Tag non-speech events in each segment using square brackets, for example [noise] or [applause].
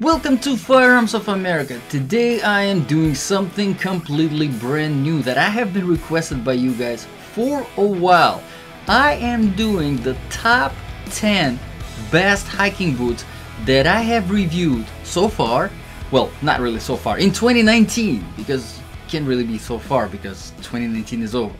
Welcome to Firearms of America. Today I am doing something completely brand new that I have been requested by you guys for a while. I am doing the top 10 best hiking boots that I have reviewed so far. Well, not really so far, in 2019, because can't really be so far because 2019 is over.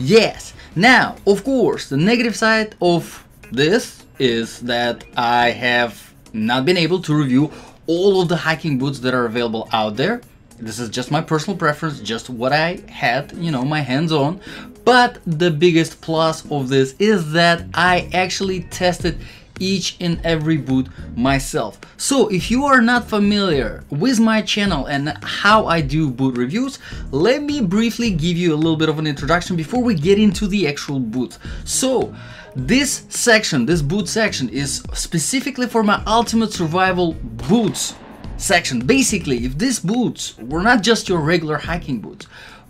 Yes, now, of course, the negative side of this is that I have not been able to review all of the hiking boots that are available out there. This is just my personal preference, just what I had, you know, my hands on. But the biggest plus of this is that I actually tested each and every boot myself. So if you are not familiar with my channel and how I do boot reviews, let me briefly give you a little bit of an introduction before we get into the actual boots. So this section, this boot section is specifically for my ultimate survival boots section. Basically, if these boots were not just your regular hiking boots,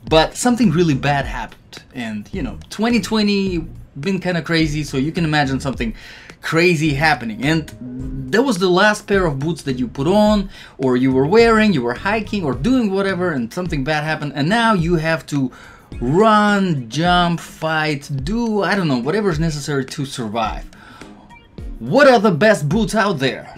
but something really bad happened and you know 2020 been kind of crazy so you can imagine something crazy happening and that was the last pair of boots that you put on or you were wearing you were hiking or doing whatever and something bad happened and now you have to run, jump, fight, do, I don't know, whatever is necessary to survive. What are the best boots out there?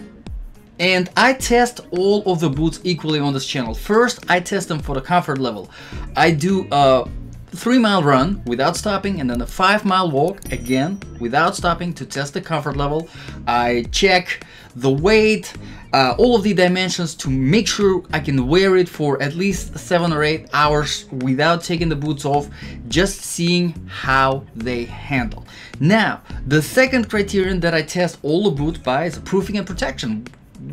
And I test all of the boots equally on this channel. First, I test them for the comfort level. I do uh, 3 mile run without stopping and then a 5 mile walk again without stopping to test the comfort level. I check the weight, uh, all of the dimensions to make sure I can wear it for at least 7 or 8 hours without taking the boots off, just seeing how they handle. Now, the second criterion that I test all the boots by is proofing and protection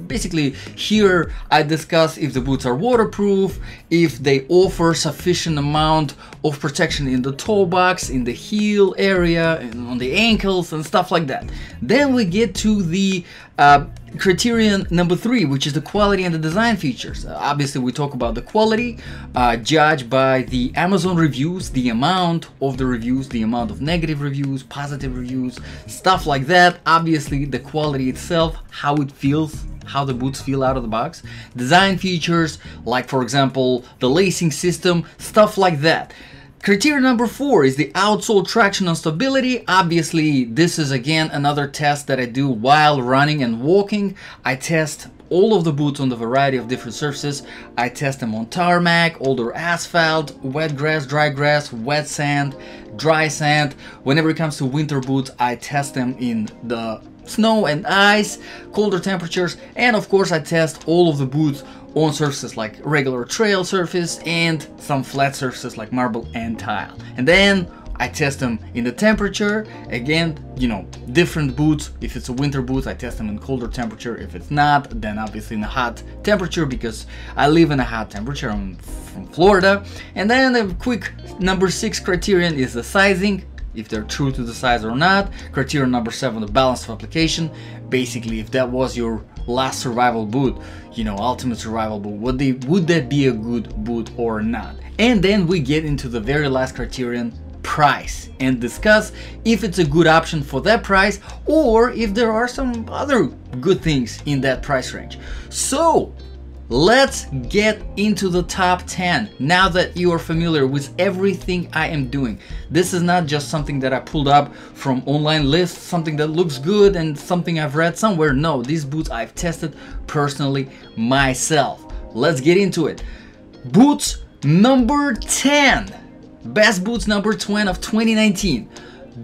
basically here I discuss if the boots are waterproof, if they offer sufficient amount of protection in the toe box, in the heel area, and on the ankles and stuff like that. Then we get to the uh, criterion number three, which is the quality and the design features. Uh, obviously, we talk about the quality, uh, judged by the Amazon reviews, the amount of the reviews, the amount of negative reviews, positive reviews, stuff like that. Obviously, the quality itself, how it feels, how the boots feel out of the box, design features like for example the lacing system, stuff like that. Criteria number four is the outsole traction and stability. Obviously, this is again another test that I do while running and walking. I test all of the boots on the variety of different surfaces. I test them on tarmac, older asphalt, wet grass, dry grass, wet sand, dry sand. Whenever it comes to winter boots, I test them in the snow and ice, colder temperatures, and of course I test all of the boots on surfaces like regular trail surface and some flat surfaces like marble and tile. And then I test them in the temperature. Again, you know, different boots. If it's a winter boot, I test them in colder temperature. If it's not, then obviously in a hot temperature because I live in a hot temperature. I'm from Florida. And then the quick number six criterion is the sizing if they're true to the size or not. Criterion number seven, the balance of application. Basically, if that was your last survival boot, you know, ultimate survival boot, would they would that be a good boot or not? And then we get into the very last criterion, price and discuss if it's a good option for that price or if there are some other good things in that price range. So Let's get into the top 10 now that you are familiar with everything I am doing. This is not just something that I pulled up from online lists, something that looks good and something I've read somewhere. No, these boots I've tested personally myself. Let's get into it. Boots number 10. Best boots number 10 of 2019.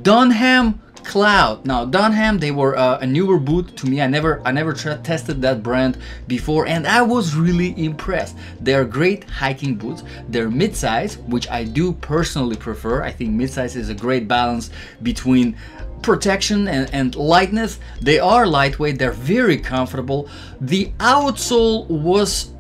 Dunham Cloud. Now Dunham, they were uh, a newer boot to me. I never, I never tested that brand before, and I was really impressed. They're great hiking boots. They're mid-size, which I do personally prefer. I think mid-size is a great balance between protection and, and, lightness. They are lightweight, they're very comfortable. The outsole was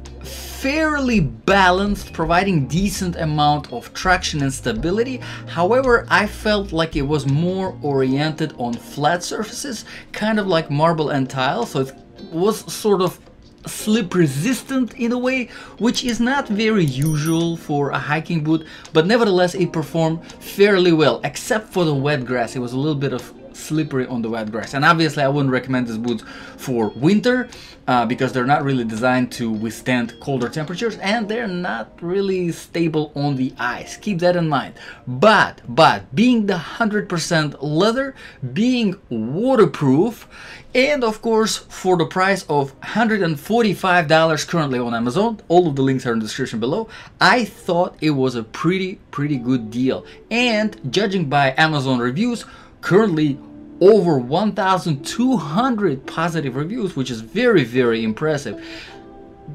fairly balanced, providing decent amount of traction and stability. However, I felt like it was more oriented on flat surfaces, kind of like marble and tile, so it was sort of slip resistant in a way, which is not very usual for a hiking boot, but nevertheless it performed fairly well, except for the wet grass. It was a little bit of slippery on the wet grass. And obviously, I wouldn't recommend these boots for winter uh, because they're not really designed to withstand colder temperatures and they're not really stable on the ice. Keep that in mind. But, but being the 100% leather, being waterproof, and of course for the price of $145 currently on Amazon, all of the links are in the description below, I thought it was a pretty, pretty good deal. And judging by Amazon reviews, currently over 1,200 positive reviews, which is very, very impressive.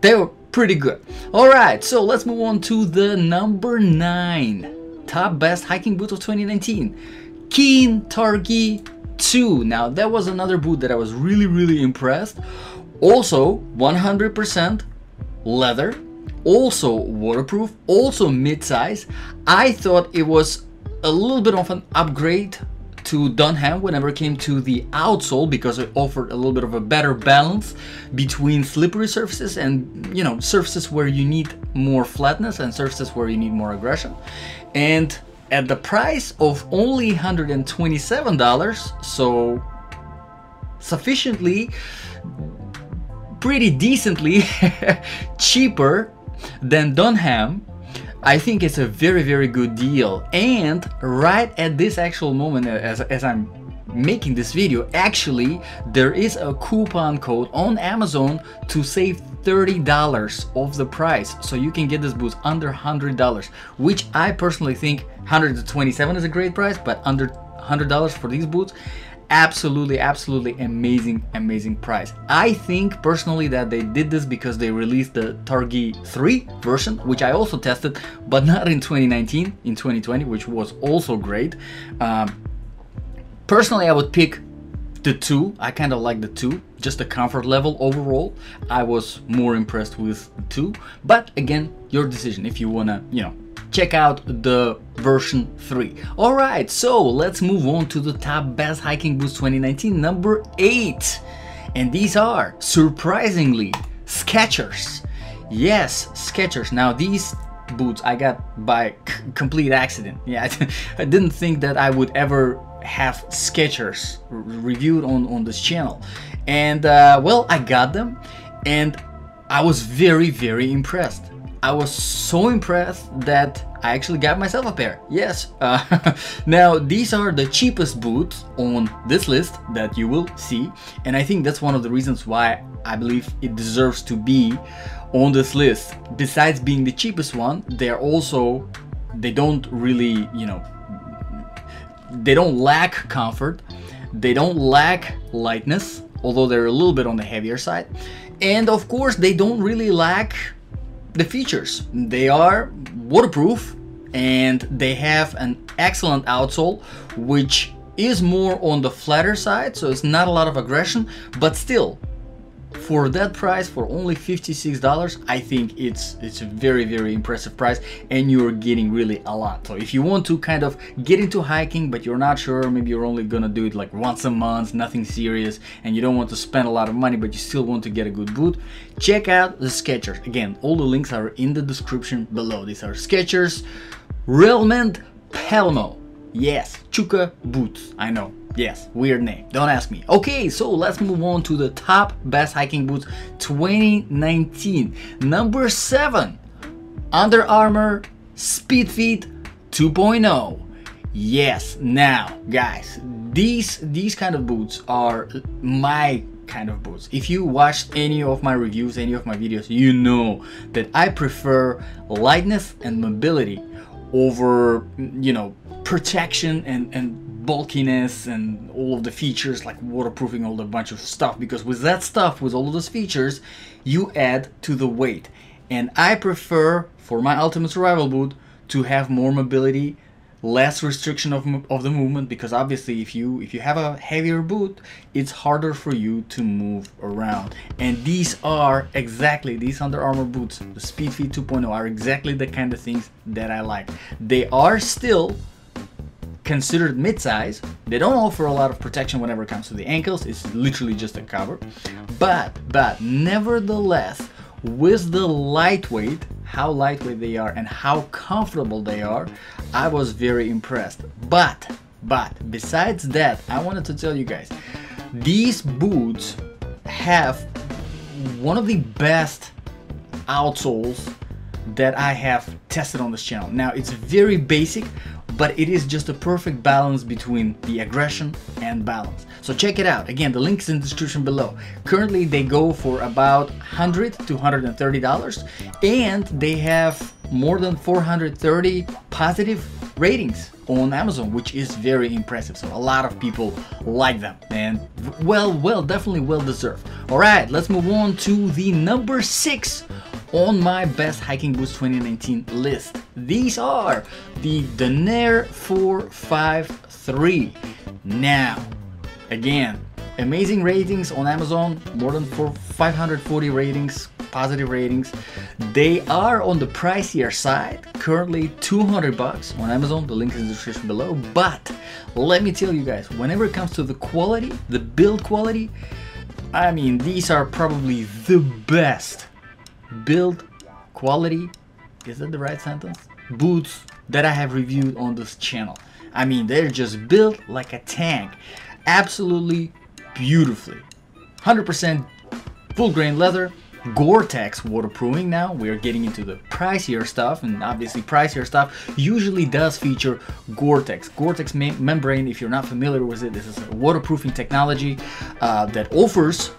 They were pretty good. All right, so let's move on to the number nine top best hiking boot of 2019, Keen Targhee 2. Now, that was another boot that I was really, really impressed. Also, 100% leather, also waterproof, also mid-size. I thought it was a little bit of an upgrade to Dunham whenever it came to the outsole because it offered a little bit of a better balance between slippery surfaces and you know surfaces where you need more flatness and surfaces where you need more aggression. And at the price of only $127 so sufficiently pretty decently [laughs] cheaper than Dunham I think it's a very, very good deal. And right at this actual moment, uh, as, as I'm making this video, actually, there is a coupon code on Amazon to save $30 off the price. So you can get this boots under $100, which I personally think 127 is a great price, but under $100 for these boots absolutely absolutely amazing amazing price. I think personally that they did this because they released the targhee 3 version which i also tested but not in 2019 in 2020 which was also great. Um, personally i would pick the 2 i kind of like the 2 just the comfort level overall. I was more impressed with the 2 but again your decision if you want to you know check out the version 3. Alright, so let's move on to the top best hiking boots 2019, number 8. And these are, surprisingly, Skechers. Yes, Skechers. Now these boots I got by complete accident. [laughs] Yeah, I didn't think that I would ever have Skechers reviewed on, on this channel. And uh, well, I got them and I was very, very impressed. I was so impressed that I actually got myself a pair. Yes. Uh, [laughs] now, these are the cheapest boots on this list that you will see. And I think that's one of the reasons why I believe it deserves to be on this list. Besides being the cheapest one, they're also, they don't really, you know, they don't lack comfort. They don't lack lightness, although they're a little bit on the heavier side. And of course, they don't really lack the features. They are waterproof and they have an excellent outsole which is more on the flatter side so it's not a lot of aggression but still for that price for only $56 I think it's it's a very very impressive price and you're getting really a lot. So if you want to kind of get into hiking but you're not sure maybe you're only gonna do it like once a month nothing serious and you don't want to spend a lot of money but you still want to get a good boot check out the Skechers. Again all the links are in the description below. These are Skechers Relment Pelmo. Yes Chukka boots. I know Yes, weird name. Don't ask me. Okay, so let's move on to the top best hiking boots 2019. Number 7. Under Armour Speedfit 2.0. Yes, now guys, these these kind of boots are my kind of boots. If you watched any of my reviews, any of my videos, you know that I prefer lightness and mobility over, you know, protection and, and bulkiness and all of the features like waterproofing all the bunch of stuff because with that stuff with all of those features you add to the weight. And I prefer for my ultimate survival boot to have more mobility less restriction of, of the movement because obviously if you if you have a heavier boot it's harder for you to move around. And these are exactly these Under Armour boots the Speedfit 2.0 are exactly the kind of things that I like. They are still considered mid-size. They don't offer a lot of protection whenever it comes to the ankles. It's literally just a cover. But, but nevertheless, with the lightweight, how lightweight they are and how comfortable they are, I was very impressed. But, But besides that, I wanted to tell you guys, these boots have one of the best outsoles that I have tested on this channel. Now it's very basic, but it is just a perfect balance between the aggression and balance. So check it out. Again, the link is in the description below. Currently they go for about 100 to 130 dollars and they have more than 430 positive ratings on Amazon, which is very impressive. So a lot of people like them and well, well, definitely well deserved. All right, let's move on to the number six on my best hiking boots 2019 list. These are the Danner 453. Now, again, amazing ratings on Amazon, more than 540 ratings, positive ratings. They are on the pricier side, currently 200 bucks on Amazon. The link is in the description below. But let me tell you guys, whenever it comes to the quality, the build quality, I mean, these are probably the best build quality is that the right sentence? Boots that I have reviewed on this channel. I mean they're just built like a tank. Absolutely beautifully. 100% full grain leather Gore-Tex waterproofing. Now we're getting into the pricier stuff and obviously pricier stuff usually does feature Gore-Tex. Gore-Tex membrane if you're not familiar with it this is a waterproofing technology uh, that offers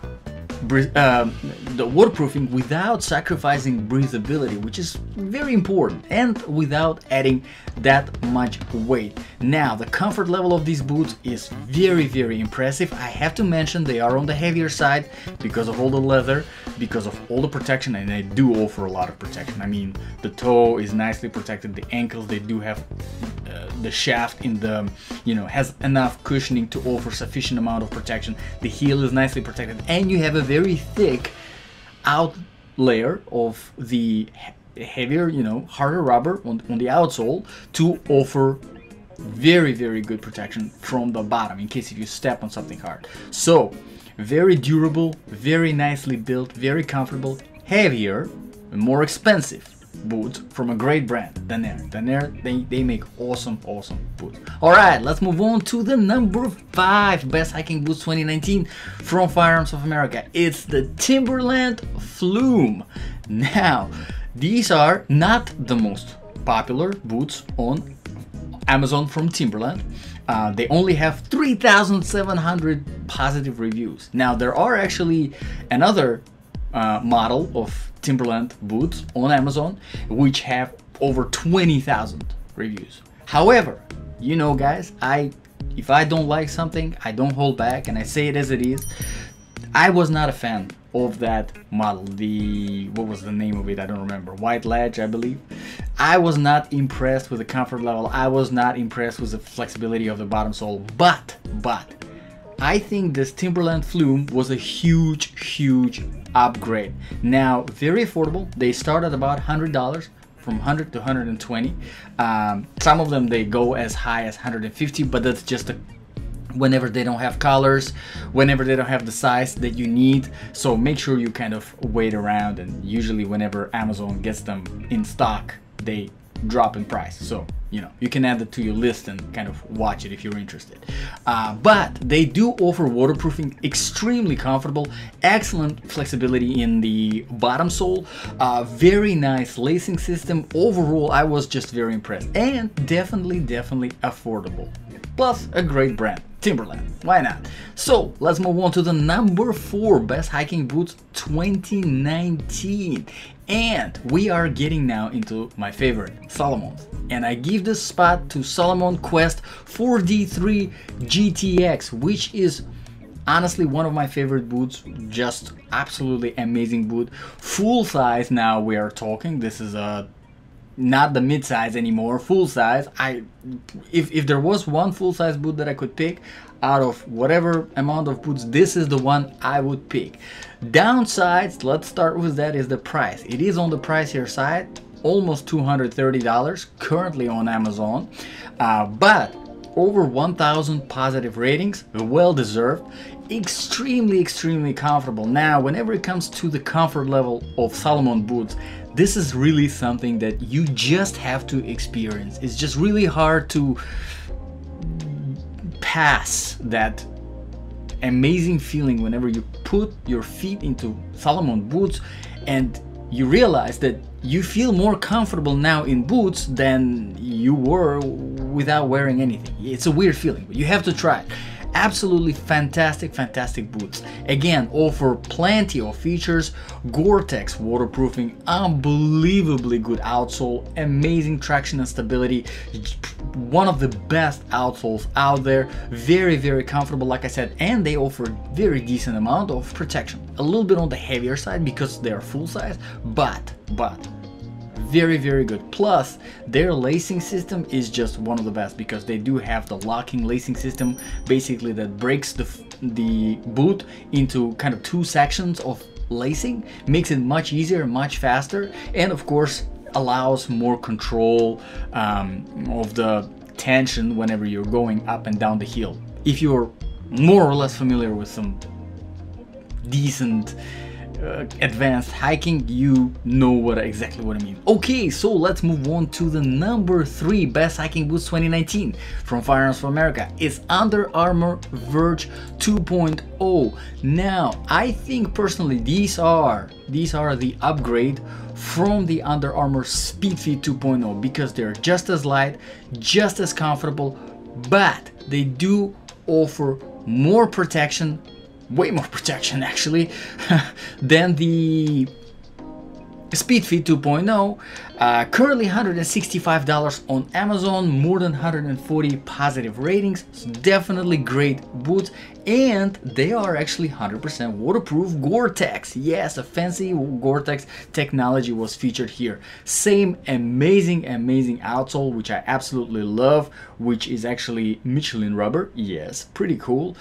uh, the waterproofing without sacrificing breathability, which is very important, and without adding that much weight. Now, the comfort level of these boots is very, very impressive. I have to mention they are on the heavier side because of all the leather, because of all the protection, and they do offer a lot of protection. I mean, the toe is nicely protected, the ankles, they do have uh, the shaft in the, you know, has enough cushioning to offer sufficient amount of protection. The heel is nicely protected, and you have a very thick out layer of the heavier, you know, harder rubber on, on the outsole to offer very, very good protection from the bottom in case if you step on something hard. So, very durable, very nicely built, very comfortable, heavier, more expensive boots from a great brand, Danner. Danner, they, they make awesome, awesome boots. Alright, let's move on to the number 5 best hiking boots 2019 from Firearms of America. It's the Timberland Flume. Now, these are not the most popular boots on Amazon from Timberland. Uh, they only have 3,700 positive reviews. Now, there are actually another uh, model of Timberland boots on Amazon, which have over 20,000 reviews. However, you know guys, I if I don't like something, I don't hold back and I say it as it is. I was not a fan of that model. The what was the name of it? I don't remember. White Ledge, I believe. I was not impressed with the comfort level. I was not impressed with the flexibility of the bottom sole. But, but, I think this Timberland Flume was a huge, huge upgrade. Now, very affordable. They start at about $100 from 100 to 120. Um, some of them they go as high as 150, but that's just a whenever they don't have colors, whenever they don't have the size that you need. So make sure you kind of wait around and usually whenever Amazon gets them in stock, they drop in price. So, you know, you can add it to your list and kind of watch it if you're interested. Uh, but they do offer waterproofing, extremely comfortable, excellent flexibility in the bottom sole, uh, very nice lacing system. Overall, I was just very impressed and definitely, definitely affordable. Plus a great brand. Timberland. Why not? So let's move on to the number four best hiking boots 2019. And we are getting now into my favorite, Salomon's. And I give this spot to Salomon Quest 4D3 GTX, which is honestly one of my favorite boots. Just absolutely amazing boot. Full size now we are talking. This is a not the mid-size anymore. Full size. I if, if there was one full-size boot that i could pick out of whatever amount of boots this is the one i would pick. Downsides let's start with that is the price. It is on the pricier side almost $230 currently on amazon. Uh, but over 1000 positive ratings well deserved extremely extremely comfortable. Now whenever it comes to the comfort level of salomon boots this is really something that you just have to experience. It's just really hard to pass that amazing feeling whenever you put your feet into Salomon boots and you realize that you feel more comfortable now in boots than you were without wearing anything. It's a weird feeling, but you have to try it absolutely fantastic fantastic boots. Again offer plenty of features gore-tex waterproofing unbelievably good outsole amazing traction and stability one of the best outsoles out there very very comfortable like i said and they offer very decent amount of protection. A little bit on the heavier side because they're full size but but very very good. Plus their lacing system is just one of the best because they do have the locking lacing system basically that breaks the the boot into kind of two sections of lacing makes it much easier much faster and of course allows more control um, of the tension whenever you're going up and down the hill if you're more or less familiar with some decent uh, advanced hiking, you know what exactly what I mean. Okay, so let's move on to the number three best hiking boots 2019 from Firearms for America. It's Under Armour Verge 2.0. Now, I think personally these are these are the upgrade from the Under Armour Speedfit 2.0 because they're just as light, just as comfortable, but they do offer more protection way more protection actually [laughs] than the Speedfit 2.0, uh, currently $165 on Amazon, more than 140 positive ratings, so definitely great boots, and they are actually 100% waterproof Gore-Tex. Yes, a fancy Gore-Tex technology was featured here. Same amazing, amazing outsole, which I absolutely love, which is actually Michelin rubber. Yes, pretty cool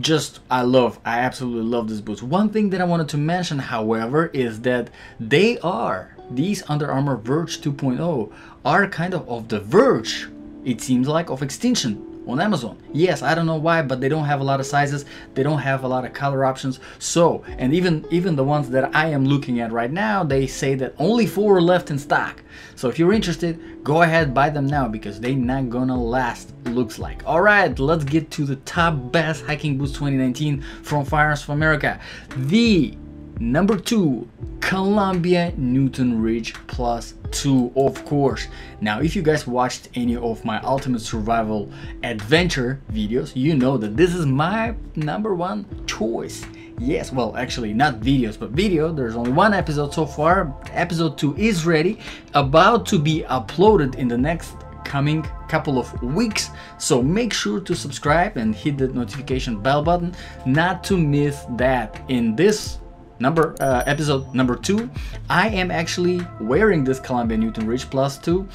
just I love I absolutely love these boots. One thing that I wanted to mention however is that they are these Under Armour Verge 2.0 are kind of of the verge it seems like of extinction on Amazon. Yes, I don't know why, but they don't have a lot of sizes. They don't have a lot of color options. So, and even even the ones that I am looking at right now, they say that only four are left in stock. So if you're interested, go ahead buy them now because they not gonna last. Looks like. All right, let's get to the top best hiking boots 2019 from Firearms for America. The Number two, Columbia Newton Ridge Plus 2, of course. Now, if you guys watched any of my Ultimate Survival Adventure videos, you know that this is my number one choice. Yes, well, actually, not videos, but video. There's only one episode so far. Episode 2 is ready, about to be uploaded in the next coming couple of weeks so make sure to subscribe and hit the notification bell button not to miss that in this number uh, episode number two i am actually wearing this columbia newton ridge plus 2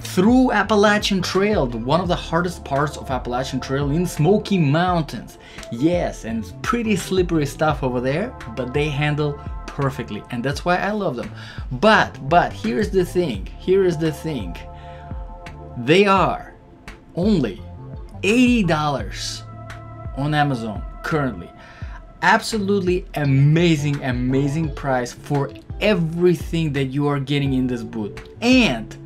through appalachian trail one of the hardest parts of appalachian trail in smoky mountains. Yes and it's pretty slippery stuff over there but they handle perfectly and that's why i love them. But but here's the thing here is the thing. They are only $80 on amazon currently absolutely amazing amazing price for everything that you are getting in this boot. And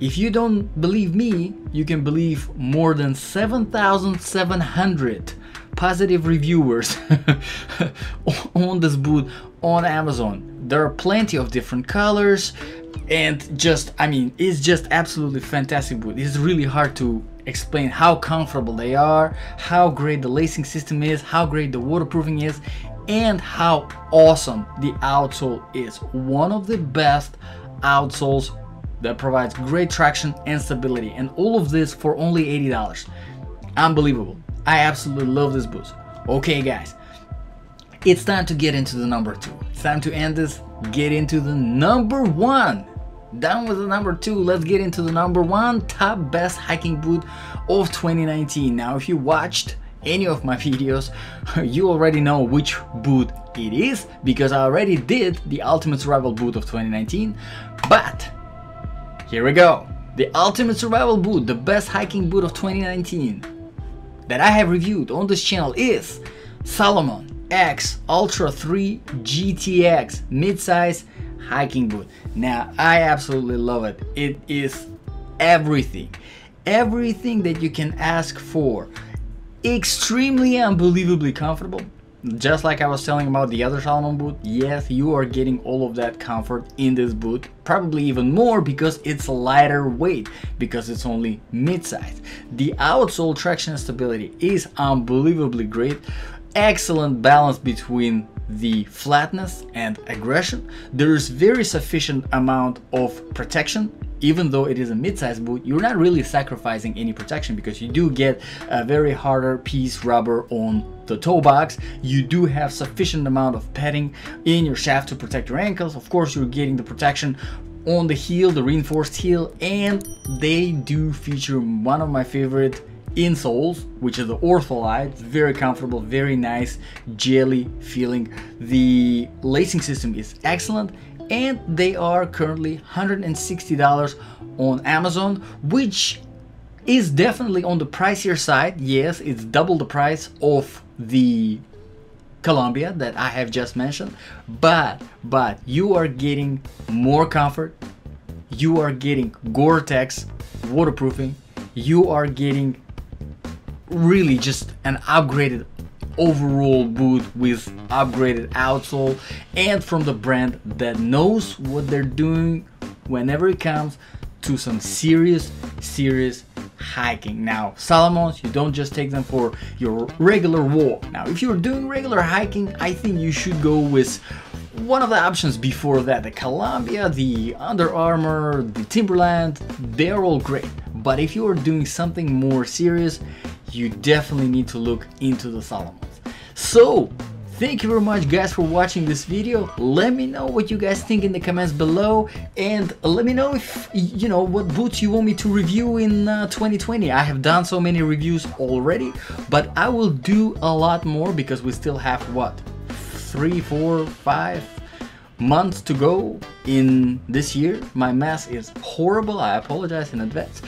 if you don't believe me you can believe more than 7700 positive reviewers [laughs] on this boot on amazon. There are plenty of different colors and just i mean it's just absolutely fantastic boot. It's really hard to explain how comfortable they are, how great the lacing system is, how great the waterproofing is, and how awesome the outsole is. One of the best outsoles that provides great traction and stability, and all of this for only $80. Unbelievable. I absolutely love this boots. Okay, guys, it's time to get into the number two. It's time to end this, get into the number one. Done with the number two, let's get into the number one top best hiking boot of 2019. Now, if you watched any of my [laughs] videos, [laughs] you already know which boot it is because I already did the Ultimate Survival Boot of 2019. But here we go. The Ultimate Survival Boot, the best hiking boot of 2019 that I have reviewed on this channel is Salomon X Ultra 3 GTX midsize hiking boot. Now, I absolutely love it. It is everything. Everything that you can ask for extremely unbelievably comfortable just like I was telling about the other Salomon boot, yes, you are getting all of that comfort in this boot, probably even more because it's lighter weight, because it's only mid-size. The outsole traction stability is unbelievably great, excellent balance between the flatness and aggression. There is very sufficient amount of protection even though it is a mid-size boot, you're not really sacrificing any protection because you do get a very harder piece rubber on the toe box. You do have sufficient amount of padding in your shaft to protect your ankles. Of course, you're getting the protection on the heel, the reinforced heel, and they do feature one of my favorite insoles, which is the Ortholite. Very comfortable, very nice, jelly feeling. The lacing system is excellent and they are currently $160 on Amazon, which is definitely on the pricier side. Yes, it's double the price of the Columbia that I have just mentioned, but but you are getting more comfort. You are getting Gore-Tex waterproofing. You are getting really just an upgraded overall boot with upgraded outsole and from the brand that knows what they're doing whenever it comes to some serious serious hiking. Now salomons you don't just take them for your regular walk. Now if you're doing regular hiking i think you should go with one of the options before that the columbia the under armour the timberland they're all great but if you are doing something more serious you definitely need to look into the salomon so, thank you very much guys for watching this video. Let me know what you guys think in the comments below and let me know if, you know, what boots you want me to review in uh, 2020. I have done so many reviews already, but I will do a lot more because we still have, what, three, four, five, months to go in this year. My math is horrible. I apologize in advance.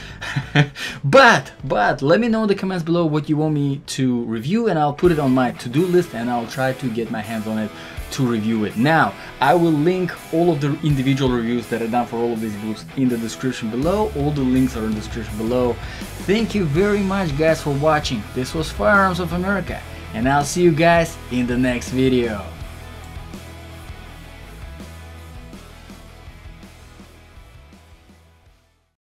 [laughs] but, but let me know in the comments below what you want me to review and I'll put it on my to-do list and I'll try to get my hands on it to review it. Now, I will link all of the individual reviews that I've done for all of these books in the description below. All the links are in the description below. Thank you very much guys for watching. This was Firearms of America and I'll see you guys in the next video.